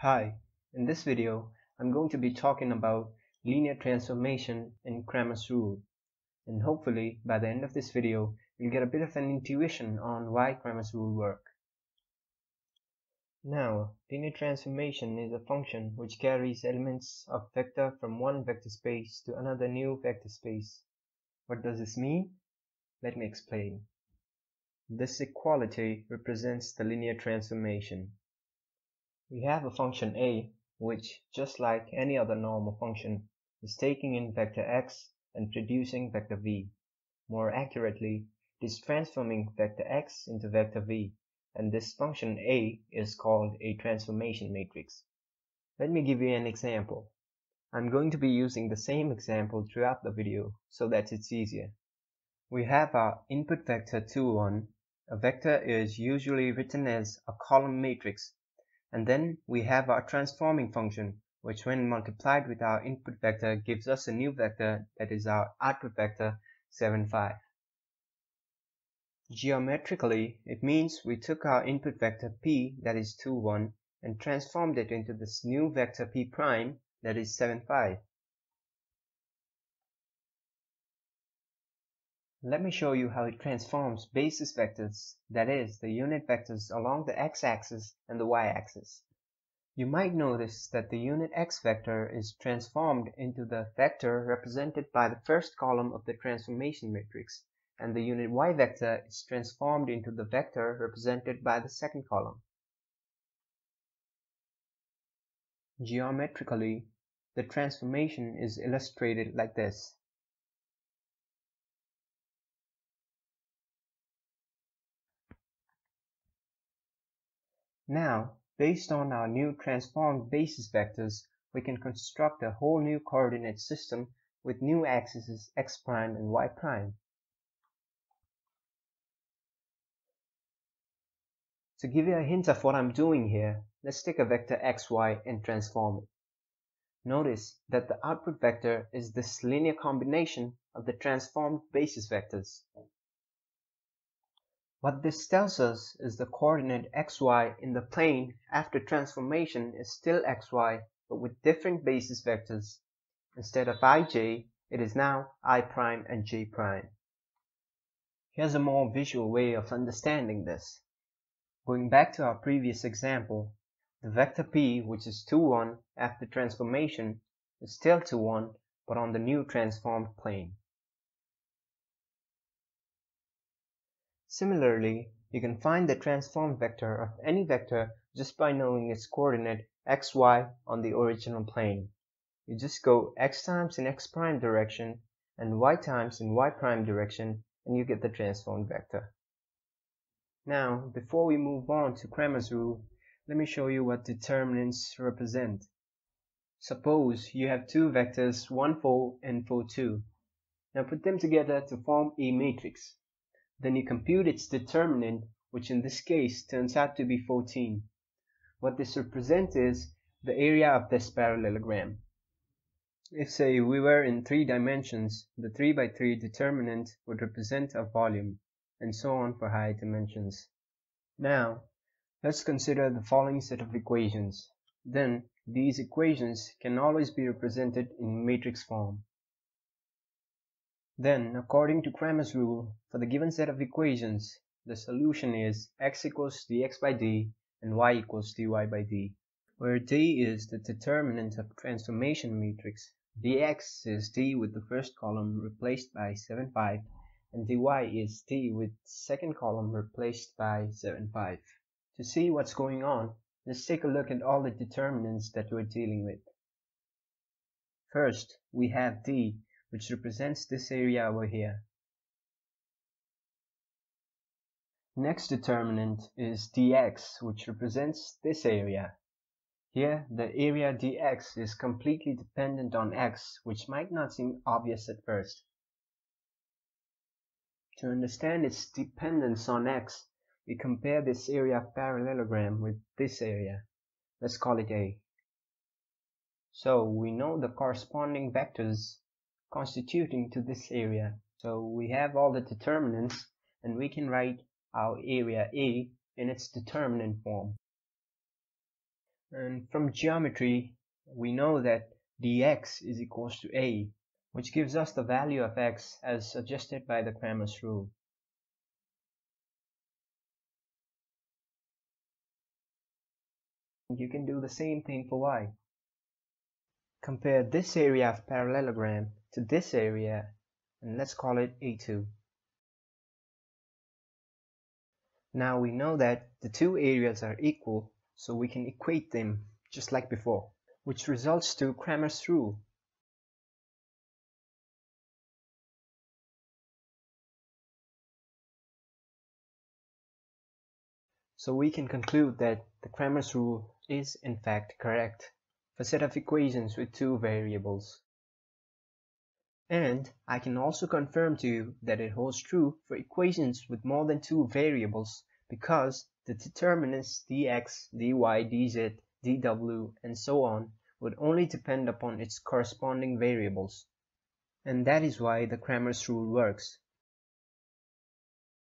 Hi, in this video I'm going to be talking about linear transformation and Cramer's rule and hopefully by the end of this video you'll get a bit of an intuition on why Cramer's rule work. Now, linear transformation is a function which carries elements of vector from one vector space to another new vector space. What does this mean? Let me explain. This equality represents the linear transformation. We have a function a which, just like any other normal function, is taking in vector x and producing vector v. More accurately, it is transforming vector x into vector v, and this function a is called a transformation matrix. Let me give you an example. I'm going to be using the same example throughout the video so that it's easier. We have our input vector 2, 1 a vector is usually written as a column matrix. And then we have our transforming function, which when multiplied with our input vector gives us a new vector that is our output vector 7, 5. Geometrically, it means we took our input vector p that is 2, 1 and transformed it into this new vector p prime that is 7, 5. Let me show you how it transforms basis vectors, that is, the unit vectors along the x-axis and the y-axis. You might notice that the unit x vector is transformed into the vector represented by the first column of the transformation matrix, and the unit y vector is transformed into the vector represented by the second column. Geometrically, the transformation is illustrated like this. Now, based on our new transformed basis vectors, we can construct a whole new coordinate system with new axes x prime and y prime. To give you a hint of what I'm doing here, let's take a vector xy and transform it. Notice that the output vector is this linear combination of the transformed basis vectors. What this tells us is the coordinate xy in the plane after transformation is still xy but with different basis vectors. Instead of ij, it is now i prime and j prime. Here's a more visual way of understanding this. Going back to our previous example, the vector p which is 2 1 after transformation is still 2 1 but on the new transformed plane. Similarly, you can find the transformed vector of any vector just by knowing its coordinate xy on the original plane. You just go x times in x prime direction and y times in y prime direction and you get the transformed vector. Now, before we move on to Cramer's rule, let me show you what determinants represent. Suppose you have two vectors 1, 4 and 4, 2. Now put them together to form a matrix. Then you compute its determinant, which in this case turns out to be 14. What this represents is the area of this parallelogram. If say we were in three dimensions, the 3 by 3 determinant would represent a volume, and so on for higher dimensions. Now, let's consider the following set of equations. Then, these equations can always be represented in matrix form. Then, according to Cramer's rule, for the given set of equations, the solution is x equals dx by d and y equals dy by d, where d is the determinant of transformation matrix, dx is d with the first column replaced by 7, 5, and dy is d with second column replaced by 7, 5. To see what's going on, let's take a look at all the determinants that we're dealing with. First, we have d which represents this area over here. Next determinant is dx, which represents this area. Here, the area dx is completely dependent on x, which might not seem obvious at first. To understand its dependence on x, we compare this area parallelogram with this area. Let's call it A. So we know the corresponding vectors constituting to this area. So we have all the determinants and we can write our area A in its determinant form. And from geometry, we know that dx is equals to a, which gives us the value of x as suggested by the Cramer's rule. You can do the same thing for y. Compare this area of parallelogram to this area and let's call it A2. Now we know that the two areas are equal so we can equate them just like before, which results to Cramer's rule. So we can conclude that the Cramer's rule is in fact correct for set of equations with two variables. And I can also confirm to you that it holds true for equations with more than two variables because the determinants dx, dy, dz, dw, and so on would only depend upon its corresponding variables. And that is why the Cramer's rule works.